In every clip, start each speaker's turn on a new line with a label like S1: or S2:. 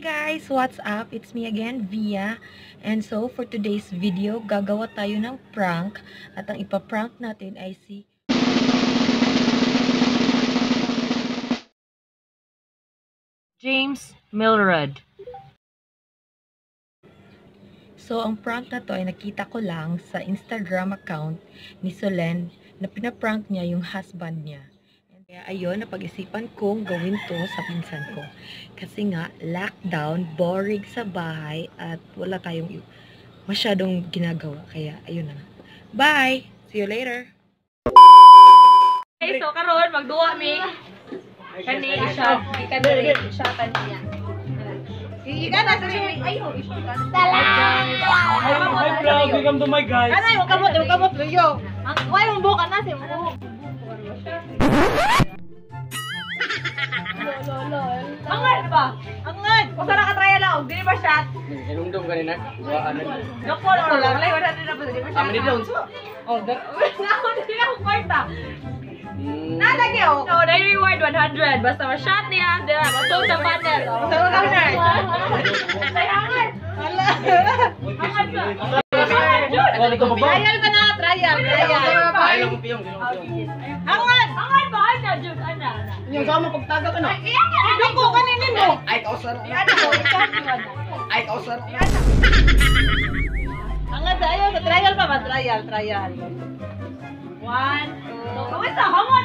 S1: Hi guys! What's up? It's me again, Via. And so, for today's video, gagawa tayo ng prank. At ang ipaprank natin ay si...
S2: James Milrod.
S1: So, ang prank na to ay nakita ko lang sa Instagram account ni Solen na pinaprank niya yung husband niya. Kaya ayun, napag-isipan kong gawin to sa pinsan ko. Kasi nga, lockdown, boring sa bahay, at wala tayong masyadong ginagawa. Kaya, ayun na nga. Bye! See you later!
S2: Okay, so karon magduwa mi. Kani siya, ikadiri siya kaniya. Ika na sa ay ho, isu ka.
S3: Hi vlog, welcome to my guys.
S2: Kanay mo kamot, mo kamot luyo. Ang way mo buka na ఉంటే కానీ నాకు అమ్మ
S3: ఉంచు
S2: Nalagay ako.
S3: Wala ko ba?
S2: Trial ka na, trial, trial.
S3: Ay, lang piyong.
S2: Hangad. Hangad ba? Ana, Jude, ana.
S3: Yung sama pagtaga ka na.
S2: Iyan yan, ano ko, kaninin mo.
S3: Ay, kausar.
S2: Iyan iyan.
S3: Ay, kausar.
S2: Hangad sa ayaw, sa trial pa ba? Trial, trial. One, two, kawin sa hangad.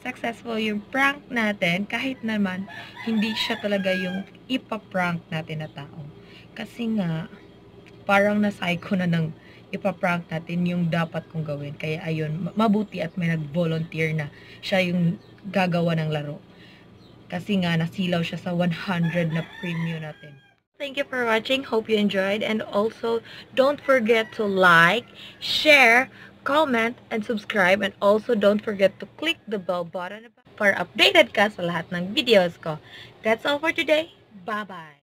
S1: Successful yung prank natin kahit naman hindi siya talaga yung ipaprank natin na tao. Kasi nga, parang na-psycho na ng ipaprank natin yung dapat kong gawin. Kaya ayun, ma- mabuti at may nag-volunteer na siya yung gagawa ng laro. Kasi nga, nasilaw siya sa 100 na premium natin. Thank you for watching. Hope you enjoyed. And also, don't forget to like, share, comment, and subscribe. And also, don't forget to click the bell button para updated ka sa lahat ng videos ko. That's all for today. Bye-bye!